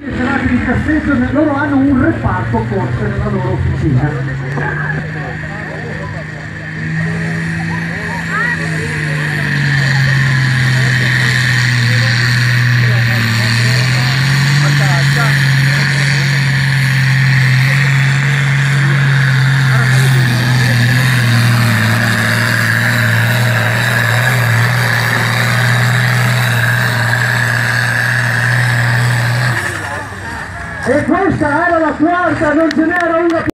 Le serate di cassetto, loro hanno un reparto forse nella loro officina. E questa era la quarta, non ce n'era una